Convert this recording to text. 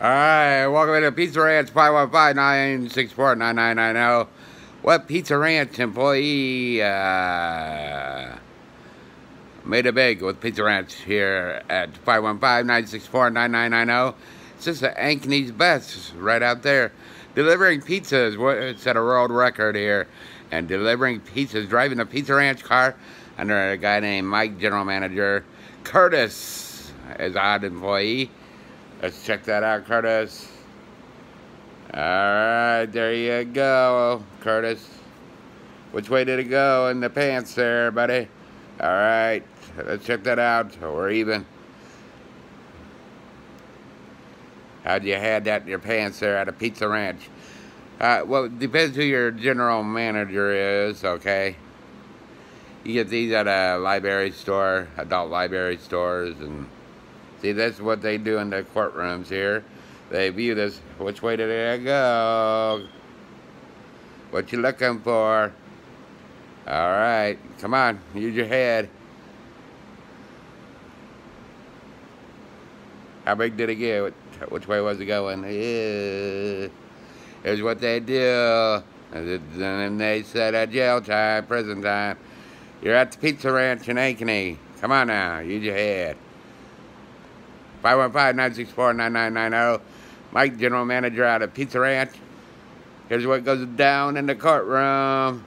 All right, welcome to Pizza Ranch 515-964-9990. What Pizza Ranch employee uh, made a big with Pizza Ranch here at 515-964-9990. It's just Ankeny's best right out there. Delivering pizzas, what- set a world record here. And delivering pizzas, driving a Pizza Ranch car under a guy named Mike, general manager. Curtis is odd employee. Let's check that out, Curtis. All right, there you go, Curtis. Which way did it go in the pants there, buddy? All right, let's check that out. We're even. How'd you had that in your pants there at a Pizza Ranch? Uh, well, it depends who your general manager is, okay? You get these at a library store, adult library stores, and See, that's what they do in the courtrooms here. They view this. Which way did it go? What you looking for? All right, come on, use your head. How big did it get? Which- way was it going? Yeah. Here's what they do. And then they said a jail time, prison time. You're at the Pizza Ranch in Ankeny. Come on now, use your head. 515-964-9990. oh. Mike, general manager out of Pizza Ranch. Here's what goes down in the courtroom.